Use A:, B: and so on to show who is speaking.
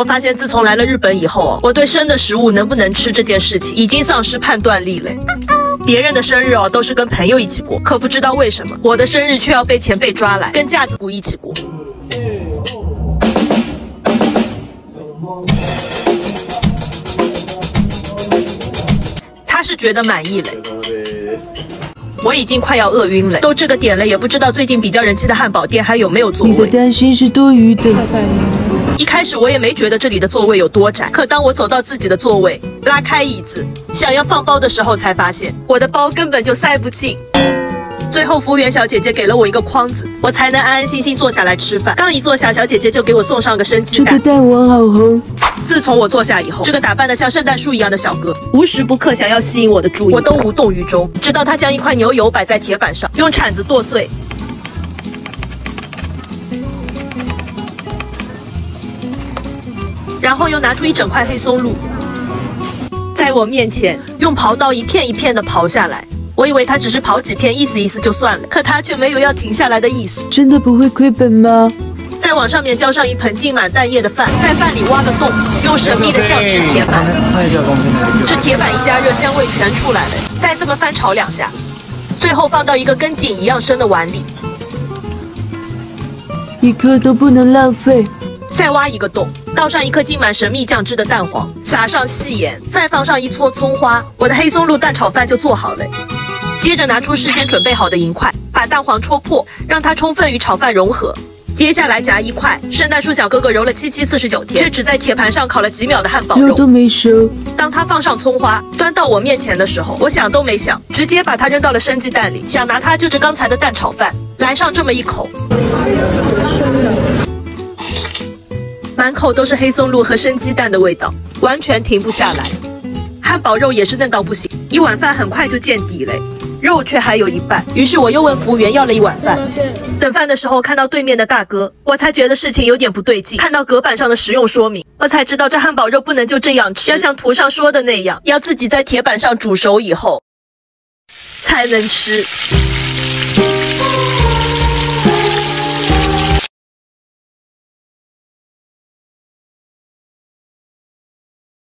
A: 我发现自从来了日本以后，我对生的食物能不能吃这件事情已经丧失判断力了。别人的生日哦都是跟朋友一起过，可不知道为什么我的生日却要被前辈抓来跟架子鼓一起过。他是觉得满意了。我已经快要饿晕了，都这个点了，也不知道最近比较人气的汉堡店还有没有座
B: 你的。担心是多余的。
A: 一开始我也没觉得这里的座位有多窄，可当我走到自己的座位，拉开椅子，想要放包的时候，才发现我的包根本就塞不进。最后，服务员小姐姐给了我一个筐子，我才能安安心心坐下来吃饭。刚一坐下，小姐姐就给我送上个生鸡蛋
B: 这个
A: 蛋。
B: 蛋黄好红，
A: 自从我坐下以后，这个打扮的像圣诞树一样的小哥，无时不刻想要吸引我的注意，我都无动于衷。直到他将一块牛油摆在铁板上，用铲子剁碎，然后又拿出一整块黑松露，在我面前用刨刀一片一片的刨下来。我以为他只是刨几片，意思意思就算了，可他却没有要停下来的意思。
B: 真的不会亏本吗？
A: 再往上面浇上一盆浸满蛋液的饭，在饭里挖个洞，用神秘的酱汁填满。这铁板一加热，香味全出来了。再这么翻炒两下，最后放到一个跟井一样深的碗里，
B: 一颗都不能浪费。
A: 再挖一个洞，倒上一颗浸满神秘酱汁的蛋黄，撒上细盐，再放上一撮葱花，我的黑松露蛋炒饭就做好了。接着拿出事先准备好的银块，把蛋黄戳破，让它充分与炒饭融合。接下来夹一块圣诞树小哥哥揉了七七四十九天，却只在铁盘上烤了几秒的汉堡
B: 肉。都没熟，
A: 当他放上葱花，端到我面前的时候，我想都没想，直接把它扔到了生鸡蛋里，想拿它就着刚才的蛋炒饭，来上这么一口，满口都是黑松露和生鸡蛋的味道，完全停不下来。汉堡肉也是嫩到不行，一碗饭很快就见底嘞，肉却还有一半。于是我又问服务员要了一碗饭。等饭的时候看到对面的大哥，我才觉得事情有点不对劲。看到隔板上的食用说明，我才知道这汉堡肉不能就这样吃，要像图上说的那样，要自己在铁板上煮熟以后才能吃。